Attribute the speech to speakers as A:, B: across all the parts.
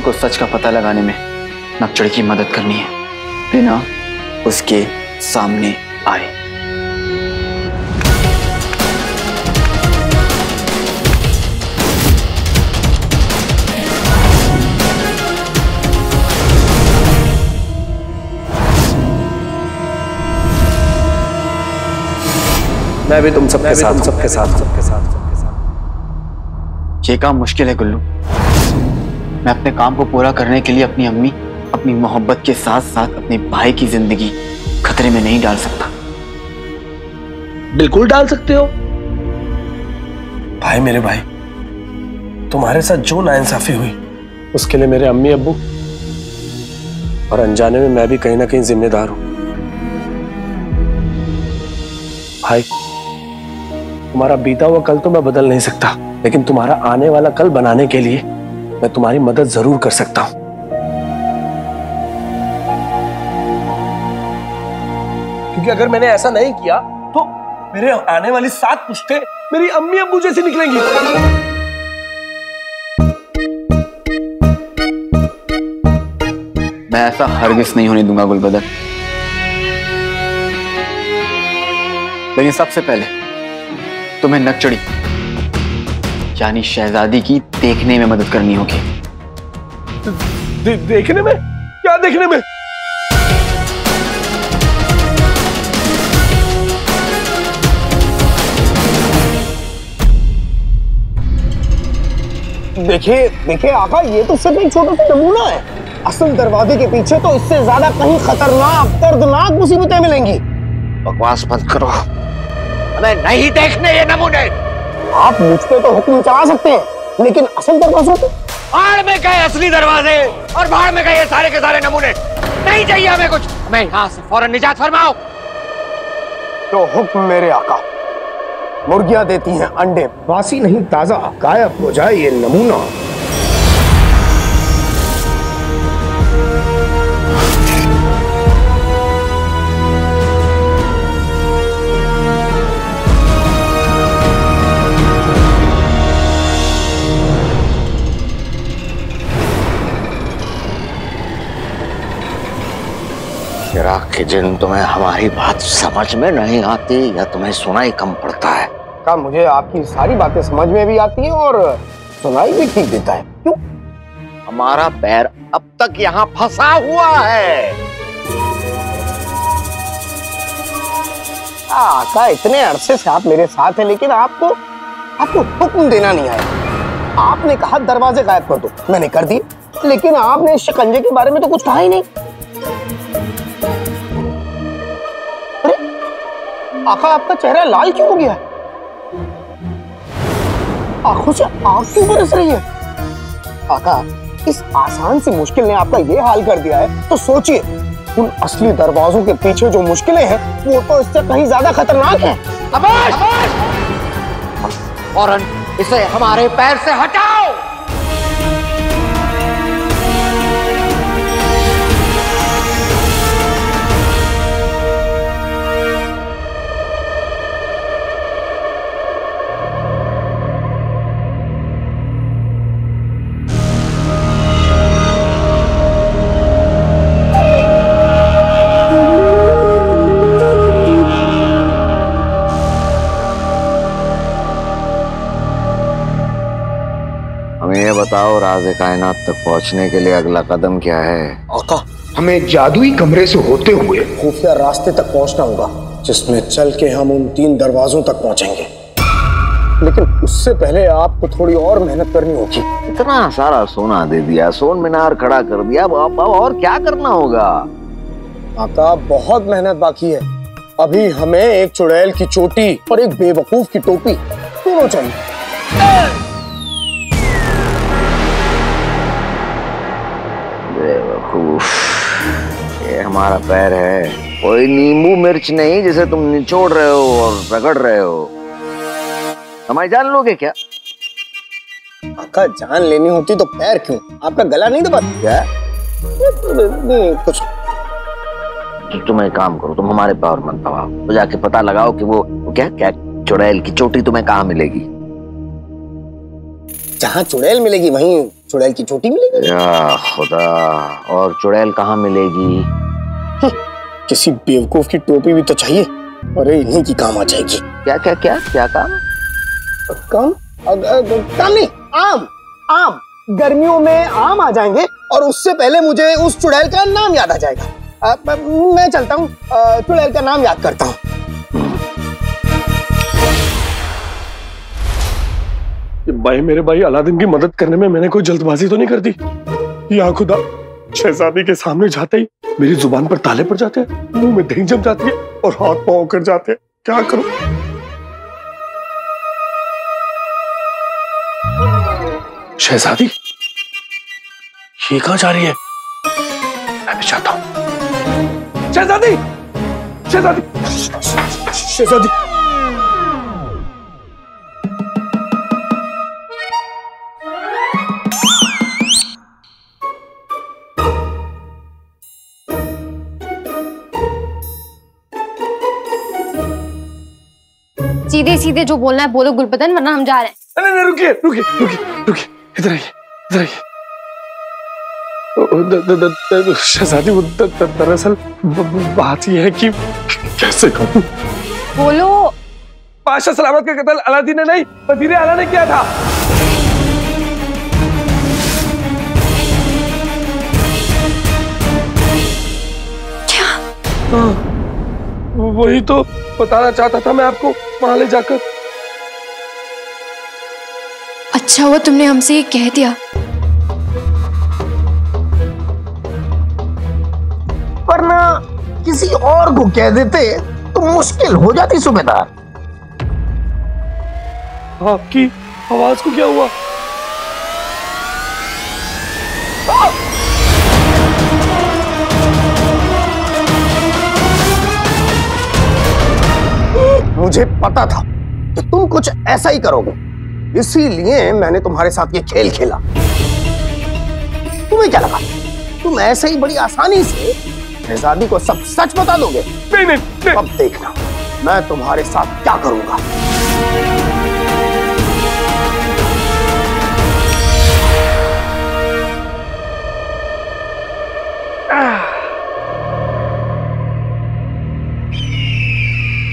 A: को सच का पता लगाने में नक्चड़ की मदद करनी है। बिना उसके सामने आए।
B: मैं भी तुम सबके साथ सबके साथ। सबके साथ सबके साथ।
A: ये काम मुश्किल है गुल्लू। मैं अपने काम को पूरा करने के लिए अपनी अम्मी अपनी मोहब्बत के साथ साथ अपने भाई की ज़िंदगी खतरे में नहीं डाल सकता।
B: बिल्कुल डाल सकते हो। भाई मेरे भाई तुम्हारे साथ जो नाइंसाफी हुई उसके लिए मेरे अम्मी अब्बू और अनजाने में मैं भी कहीं ना कहीं जिम्मेदार हूँ। भाई तुम्हारा बीता हुआ कल तो मैं बदल नहीं सकता लेकिन तुम्हारा आने वाला कल बनाने के लिए मैं तुम्हारी मदद ज़रूर कर सकता हूँ। क्योंकि अगर मैंने ऐसा नहीं किया तो मेरे आने वाली सात पुश्ते मेरी अम्मी अब्बू जैसी निकलेंगी।
A: मैं ऐसा हरगिज नहीं होने दूँगा, गुलबदर। लेकिन सबसे पहले तुम्हें नकचड़ी, यानी शहजादी की देखने में मदद करनी होगी।
B: दे, देखने में? क्या देखने में?
C: देखिए देखिए आका ये तो सिर्फ़ एक छोटा सा नमूना है। असल दरवाजे के पीछे तो इससे ज़्यादा कहीं खतरनाक दर्दनाक मुसीबतें मिलेंगी।
D: बकवास बंद करो। हमें नहीं देखने ये नमूने।
C: आप मुझ पे तो हुक्म चला सकते हैं। लेकिन असल दरवाज़ा तो?
D: बाढ़ में गए असली दरवाजे और बाढ़ में गए ये सारे के सारे नमूने। नहीं चाहिए हमें कुछ। मैं यहाँ से फ़ौरन निजात फरमाओ
C: तो हुक्म मेरे आका। मुर्गियाँ देती हैं अंडे। बासी नहीं ताज़ा गायब हो जाए ये नमूना।
D: चिराग के दिन तुम्हें हमारी बात समझ में नहीं आती या तुम्हें सुनाई कम पड़ता है।
C: का मुझे आपकी सारी बातें समझ में भी आती हैं और सुनाई भी ठीक देता है। क्यों?
D: हमारा पैर अब तक यहाँ फंसा हुआ है।
C: आका इतने अरसे से आप मेरे साथ हैं लेकिन आपको आपको हुक्म देना नहीं आया। आपने कहा दरवाजे गायब कर दो मैंने कर दिए लेकिन आपने इस शिकंजे के बारे में तो कुछ कहा ही नहीं। आका आपका चेहरा लाल क्यों हो गया आँखों से आग क्यों बरस रही है? आका इस आसान सी मुश्किल ने आपका ये हाल कर दिया है तो सोचिए, उन असली दरवाजों के पीछे जो मुश्किलें हैं, वो तो इससे कहीं ज़्यादा खतरनाक है।
D: फ़ौरन इसे हमारे पैर से हटाओ! बताओ राज कायनात तक पहुँचने के लिए अगला कदम क्या है?
C: आका हमें जादुई कमरे से होते हुए खुफिया रास्ते तक पहुँचना होगा जिसमें चल के हम उन तीन दरवाजों तक पहुँचेंगे। लेकिन उससे पहले आपको थोड़ी और मेहनत करनी होगी।
D: इतना सारा सोना दे दिया सोन मीनार खड़ा कर दिया अब और क्या करना होगा?
C: आका बहुत मेहनत बाकी है। अभी हमें एक चुड़ैल की चोटी और एक बेवकूफ़ की टोपी दोनों चाहिए।
D: ये हमारा पैर है। कोई नींबू मिर्च नहीं जिसे तुम निचोड़ रहे हो और रगड़ रहे हो। हमारी जान लोगे क्या?
C: आका जान लेनी होती तो पैर क्यों? आपका गला नहीं दबाता
D: क्या?
C: कुछ
D: तो तुम एक काम करो तुम हमारे पावर मत दबाओ। तो जाके पता लगाओ कि वो, वो क्या क्या चुड़ैल की चोटी तुम्हें कहाँ मिलेगी?
C: जहाँ चुड़ैल मिलेगी वहीं चुड़ैल की चोटी मिलेगी?
D: या खुदा और चुड़ैल कहाँ मिलेगी?
C: किसी बेवकूफ़ की टोपी भी तो चाहिए अरे इन्हीं की काम आ जाएगी।
D: क्या क्या क्या क्या काम?
C: काम? काम नहीं आम आम। गर्मियों में आम आ जाएँगे और उससे पहले मुझे उस चुड़ैल का नाम याद आ जाएगा। ब- मैं चलता हूँ चुड़ैल का नाम याद करता हूँ।
B: भाई, मेरे भाई अलादीन की मदद करने में मैंने कोई जल्दबाजी तो नहीं कर दी। या खुदा, शहजादी के सामने जाते ही मेरी ज़ुबान पर ताले पड़ जाते मुँह में दही जम जाती है और हाथ पाँव कर जाते क्या करूँ? शहजादी, ये कहाँ जा रही है? मैं भी चाहता हूँ। शहजादी शहजादी शहजादी
E: सीधे सीधे जो बोलना है बोलो गुलबदन वरना हम जा रहे हैं।
B: नहीं नहीं रुकिए रुकिए रुकिए रुकिए इधर आइए इधर आइए। ओ, ओ, द- द- द- द- शहजादी दरअसल बात यह है कि कैसे कहूँ
E: बोलो।
B: बादशाह सलामत का कत्ल अलादीन ने नहीं वज़ीर आला ने किया था। हाँ, वही तो बताना चाहता था मैं आपको। वहाँ ले जाकर।
E: अच्छा हुआ तुमने हमसे ये कह दिया।
C: वरना किसी और को कह देते तो मुश्किल हो जाती सूबेदार।
B: आपकी आवाज़ को क्या हुआ?
C: मुझे पता था कि तुम कुछ ऐसा ही करोगे। इसीलिए मैंने तुम्हारे साथ ये खेल खेला। तुम्हें क्या लगा? तुम ऐसे ही बड़ी आसानी से शहजादी को सब सच बता दोगे?
B: नहीं नहीं, नहीं।
C: अब देखना मैं तुम्हारे साथ क्या करूँगा?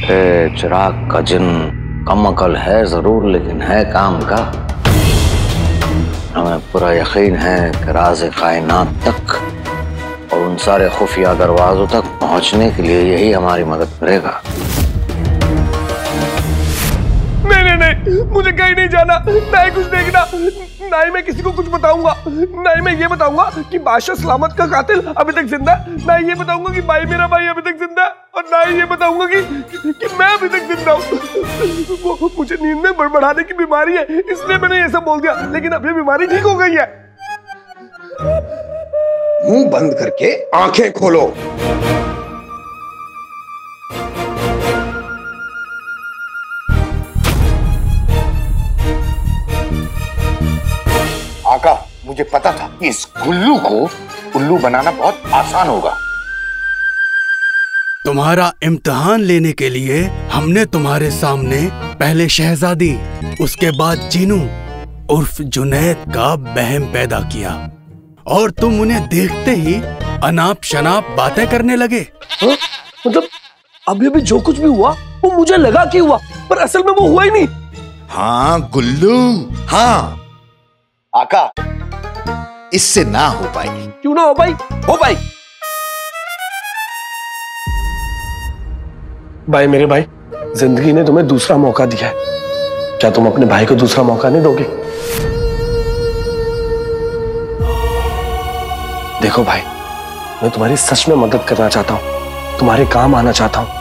D: ए, चिराग का जिन कम अकल है ज़रूर, लेकिन है काम का। हमें पूरा यकीन है कि राज कायनात तक और उन सारे खुफिया दरवाजों तक पहुँचने के लिए यही हमारी मदद करेगा।
B: मुझे कहीं नहीं जाना। ना ही कुछ देखना, ना ही मैं किसी को कुछ बताऊँगा। ना ही मैं ये बताऊँगा कि बादशाह सलामत का कातिल अभी तक ज़िंदा ना ही ये बताऊँगा कि भाई मेरा भाई अभी तक ज़िंदा है ही ये बताऊँगा कि कि मैं अभी तक ज़िंदा हूँ। मुझे नींद में बड़बड़ाने की बीमारी है इसलिए मैंने ये सब बोल दिया लेकिन अभी बीमारी ठीक हो गई है।
F: मुँह बंद करके आँखें खोलो। आका मुझे पता था कि इस गुल्लू को उल्लू बनाना बहुत आसान होगा।
G: तुम्हारा इम्तिहान लेने के लिए हमने तुम्हारे सामने पहले शहजादी उसके बाद जीनू उर्फ़ जुनैद का बहम पैदा किया। और तुम उन्हें देखते ही अनाप शनाप बातें करने लगे।
B: हाँ? मतलब अभी अभी जो कुछ भी हुआ वो मुझे लगा कि हुआ पर असल में वो हुआ ही नहीं।
F: हाँ गुल्लू। हाँ। आका इससे ना हो पाई।
B: क्यों ना हो पाई? हो भाई भाई मेरे भाई। ज़िंदगी ने तुम्हें दूसरा मौका दिया है। क्या तुम अपने भाई को दूसरा मौका नहीं दोगे? देखो भाई, मैं तुम्हारी सच में मदद करना चाहता हूँ। तुम्हारे काम आना चाहता हूँ।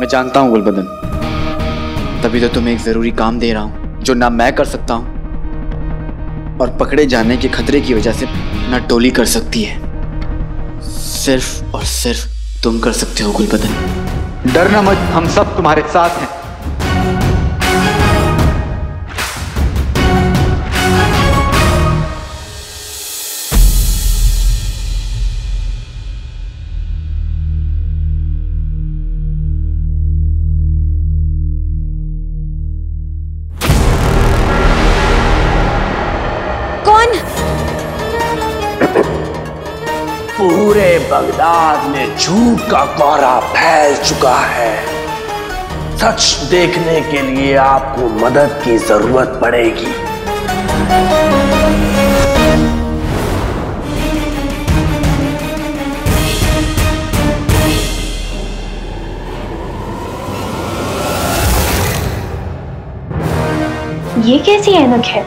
A: मैं जानता हूँ गुलबदन। तभी तो तुम्हें एक ज़रूरी काम दे रहा हूँ। जो ना मैं कर सकता हूँ और पकड़े जाने के खतरे की वजह से ना टोली कर सकती है। सिर्फ़ और सिर्फ़ तुम कर सकते हो, गुलबदन। डरना मत, हम सब तुम्हारे साथ हैं। कौन?
H: पूरे बगदाद में झूठ का कोहरा फैल चुका है। सच देखने के लिए आपको मदद की ज़रूरत पड़ेगी।
I: ये कैसी एनक है?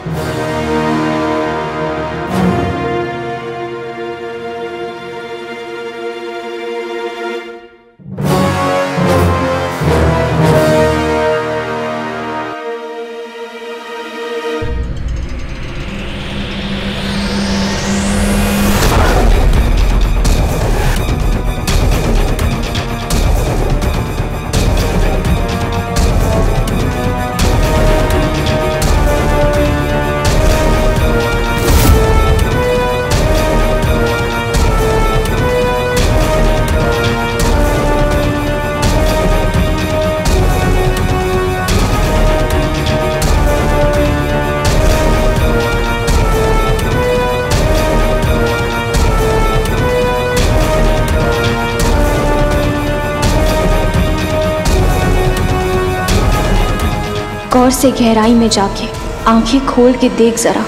I: गौर से गहराई में जाके आँखें खोल के देख जरा।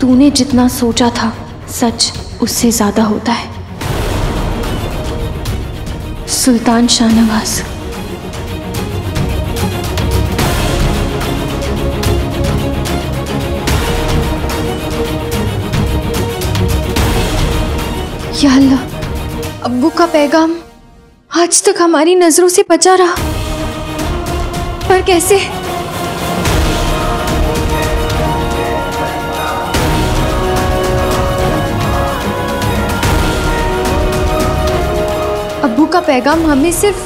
I: तूने जितना सोचा था, सच उससे ज़्यादा होता है। सुल्तान शाहनवाज। या अल्लाह, अब्बू का पैगाम आज तक हमारी नज़रों से बचा रहा। पर कैसे? अब्बू का पैगाम हमें सिर्फ़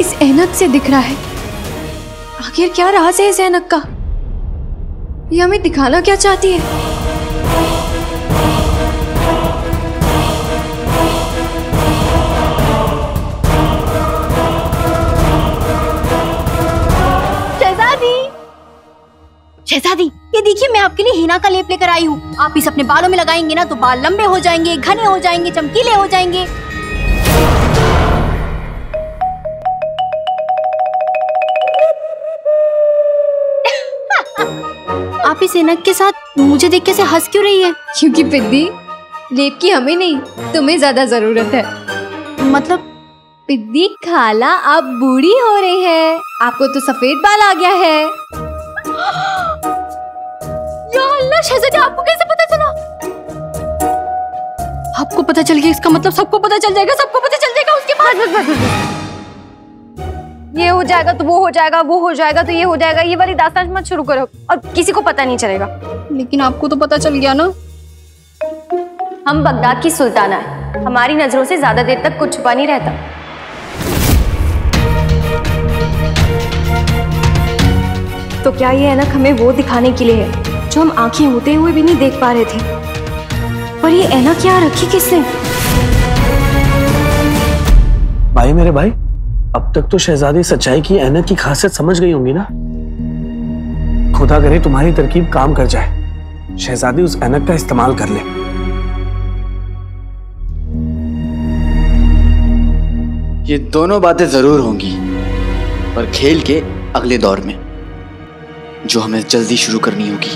I: इस ऐनक से दिख रहा है। आखिर क्या राज है इस ऐनक का? ये हमें दिखाना क्या चाहती है?
J: शहजादी ये देखिए मैं आपके लिए हिना का लेप लेकर आई हूँ। आप इस अपने बालों में लगाएँगे ना तो बाल लंबे हो जाएँगे घने हो जाएँगे चमकीले हो जाएँगे। आप इस इनक के साथ मुझे देख के ऐसे हंस क्यों रही है?
I: क्योंकि पिद्दी लेप की हमें नहीं तुम्हें ज़्यादा ज़रूरत है।
J: मतलब?
I: पिद्दी खाला आप बूढ़ी हो रही है। आपको तो सफ़ेद बाल आ गया है।
J: अल्लाह शहजादी आपको कैसे पता चला? आपको पता चल गया इसका मतलब सबको पता चल जाएगा सबको पता चल जाएगा उसके बाद
I: बस बस। ये हो जाएगा तो वो हो जाएगा वो हो जाएगा तो ये हो जाएगा ये वाली दास्तान मत शुरू करो और किसी को पता नहीं चलेगा।
J: लेकिन आपको तो पता चल गया ना।
I: हम बगदाद की सुल्ताना है। हमारी नज़रों से ज़्यादा देर तक कुछ छुपा नहीं रहता। तो क्या ये ऐनक हमें वो दिखाने के लिए है जो हम आँखें होते हुए भी नहीं देख पा रहे थे। पर ये ऐनक यहाँ रखी किसने?
H: भाई मेरे भाई अब तक तो शहजादी सच्चाई की ऐनक की खासियत समझ गई होंगी ना? खुदा करे तुम्हारी तरकीब काम कर जाए। शहजादी उस ऐनक का इस्तेमाल कर ले।
A: ये दोनों बातें ज़रूर होंगी पर खेल के अगले दौर में जो हमें जल्दी शुरू करनी होगी।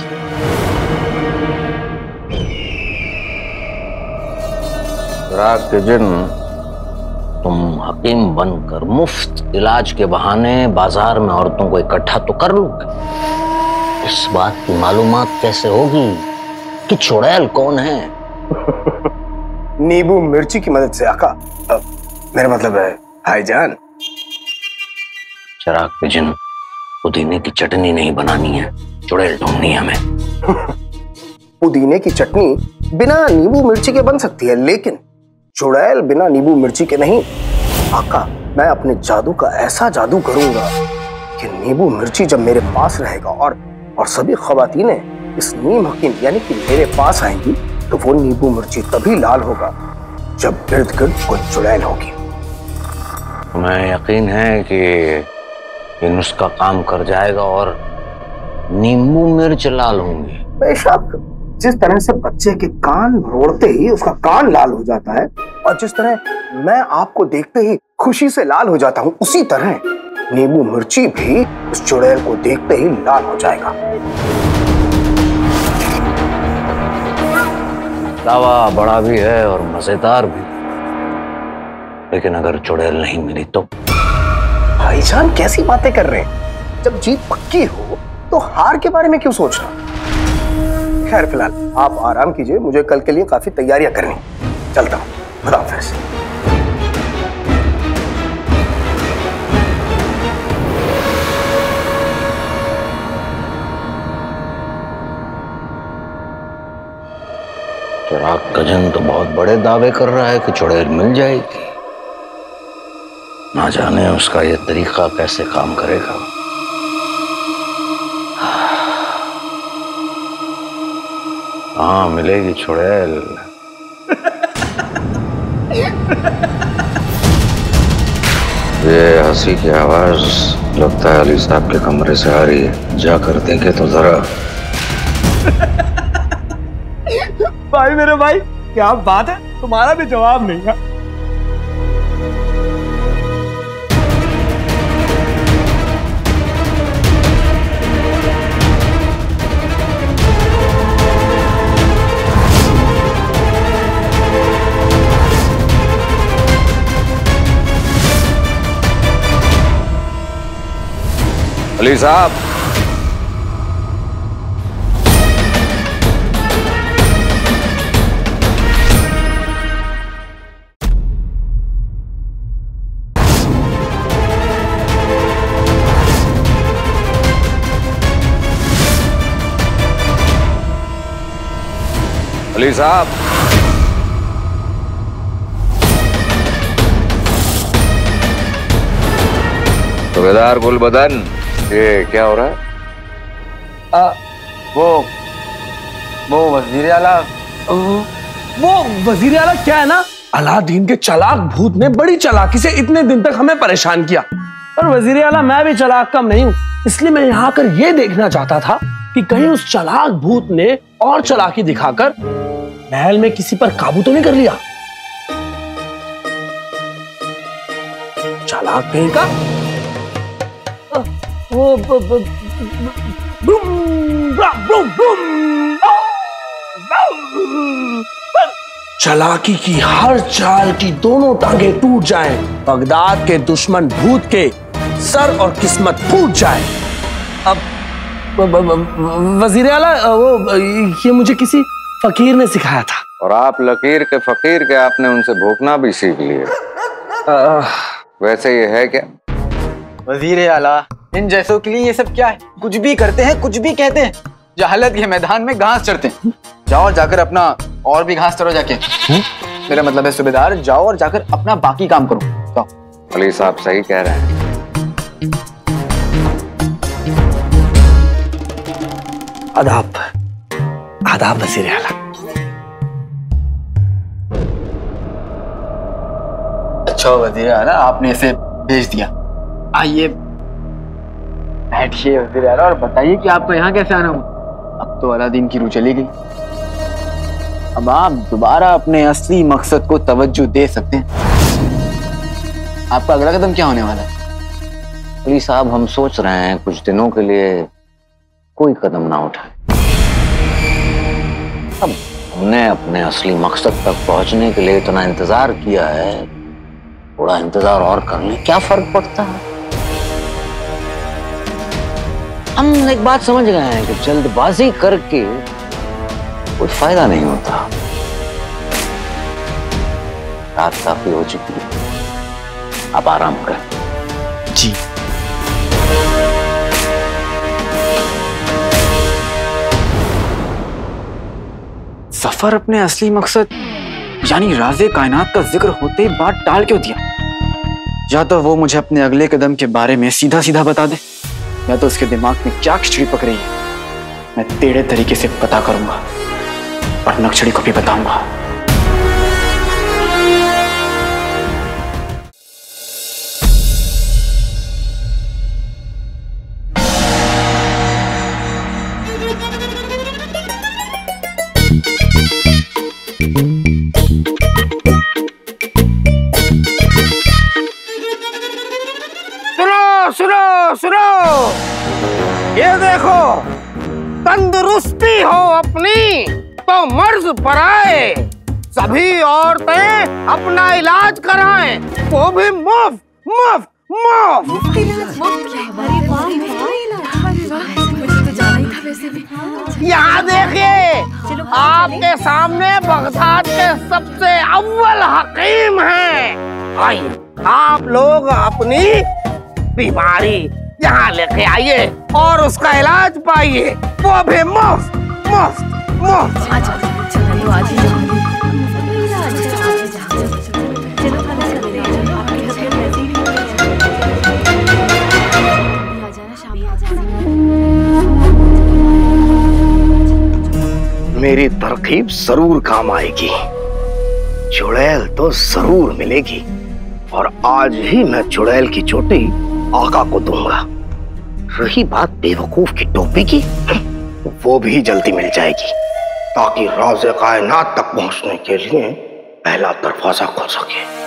D: रात के दिन तुम हकीम बनकर मुफ़्त इलाज के बहाने बाज़ार में औरतों को इकट्ठा तो कर लोगे। इस बात की मालूम कैसे होगी कि चुड़ैल कौन है?
C: नींबू मिर्ची की मदद से आका। मेरा मतलब है हाय भाईजान
D: चिराग पिजन पुदीने की चटनी नहीं बनानी है चुड़ैल ढूंढनी है हमें।
C: पुदीने की चटनी बिना नींबू मिर्ची के बन सकती है लेकिन चुड़ैल बिना नींबू मिर्ची के नहीं। आका मैं अपने जादू का ऐसा जादू करूँगा कि नींबू मिर्ची जब मेरे पास रहेगा और और सभी खवातीनें इस नीम हकीम यानी कि मेरे पास आएँगी तो वो नींबू मिर्ची तभी लाल होगा जब इर्द गिर्द कोई चुड़ैल होगी।
D: तुम्हें यकीन है कि ये नुस्खा काम कर जाएगा और नींबू मिर्च लाल होंगे?
C: बेशक। जिस तरह से बच्चे के कान रोड़ते ही उसका कान लाल हो जाता है और जिस तरह मैं आपको देखते ही खुशी से लाल हो जाता हूँ उसी तरह नींबू मिर्ची भी उस चुड़ैल को देखते ही लाल हो जाएगा।
D: दावा बड़ा भी है और मज़ेदार भी। लेकिन अगर चुड़ैल नहीं मिली तो?
C: भाईजान कैसी बातें कर रहे हैं? जब जीत पक्की हो तो हार के बारे में क्यों सोचना? खैर फ़िलहाल, आप आराम कीजिए, मुझे कल के लिए काफ़ी तैयारियाँ करनी चलता हूँ, खुदा हाफिज।
D: चिराग गजन तो बहुत बड़े दावे कर रहा है कि चुड़ैल मिल जाएगी। ना जाने उसका ये तरीका कैसे काम करेगा। हाँ मिलेगी चुड़ैल ये हँसी की आवाज़ लगता है अली साहब के कमरे से आ रही है। जाकर देखे तो जरा।
H: भाई मेरे भाई क्या बात है? तुम्हारा भी जवाब नहीं है
D: अली साहब अली साहब सुबेदार गुलबदन ये क्या हो रहा है?
B: आ, वो वो वज़ीर आला। वो वज़ीर आला क्या है ना? अलादीन के चलाक भूत ने बड़ी चालाकी से इतने दिन तक हमें परेशान किया। पर वज़ीर आला मैं भी चलाक कम नहीं हूँ। इसलिए मैं यहाँ आकर ये देखना चाहता था कि कहीं उस चलाक भूत ने और चलाकी दिखाकर महल में किसी पर काबू तो नहीं कर लिया? चालाक कहीं का वो चलाकी की हर चाल की दोनों टांगे टूट जाएँ, बगदाद के दुश्मन भूत के सर और किस्मत फूट जाए। अब वज़ीर आला वो ये मुझे किसी फकीर ने सिखाया था।
D: और आप लकीर के फकीर के आपने उनसे भोंकना भी सीख लिए वैसे ये है क्या?
A: वज़ीर आला इन जैसों के लिए ये सब क्या है? कुछ भी करते हैं कुछ भी कहते हैं। जहालत के मैदान में घास चढ़ते हैं। जाओ जाकर अपना और भी घास चढ़ो जाके। मेरा मतलब है सूबेदार जाओ और जाकर अपना बाकी काम करो। जाओ।
D: अली साहब सही कह रहे हैं।
B: आदाब। आदाब वज़ीर आला
A: अच्छा वज़ीर आला आपने इसे भेज दिया। आइए। बैठिए आला और बताइए कि आपको यहाँ कैसे आना हुआ? अब तो अलादीन की रूह चली गई। अब आप दोबारा अपने असली मकसद को तवज्जो दे सकते हैं। आपका अगला कदम क्या होने वाला है?
D: अली साहब, हम सोच रहे हैं कुछ दिनों के लिए कोई कदम ना उठाए। अब हमने अपने असली मकसद तक पहुँचने के लिए इतना इंतज़ार किया है। थोड़ा इंतज़ार और कर लें। क्या फ़र्क पड़ता है? हम एक बात समझ गए हैं कि जल्दबाजी करके कोई फ़ायदा नहीं होता। रात काफ़ी हो चुकी है। आप आराम करें।
A: जी। सफ़र अपने असली मकसद, यानी राजे कायनात का ज़िक्र होते ही बात टाल क्यों दिया? या तो वो मुझे अपने अगले कदम के बारे में सीधा सीधा बता दे। या तो उसके दिमाग में क्या खिचड़ी पक रही है? मैं टेढ़े तरीके से पता करूँगा और नक्षड़ी को भी बताऊँगा।
C: देखो तंदुरुस्ती हो अपनी तो मर्ज पर आए। सभी औरतें अपना इलाज कराएँ वो भी मुफ़्त मुफ़्त मुफ़्त। यहाँ देखिए आपके सामने बगदाद के सबसे अव्वल हकीम हैं। आइए आप लोग अपनी बीमारी यहाँ लेके आइए और उसका इलाज पाइए। वो भी मुफ़्त मुफ़्त मुफ़्त।
F: मेरी तरकीब ज़रूर काम आएगी। चुड़ैल तो ज़रूर मिलेगी। और आज ही मैं चुड़ैल की चोटी आका को दूँगा। रही बात बेवकूफ़ की टोपी की, वो भी जल्दी मिल जाएगी, ताकि राज कायनात तक पहुँचने के लिए पहला दरवाज़ा खोल सके।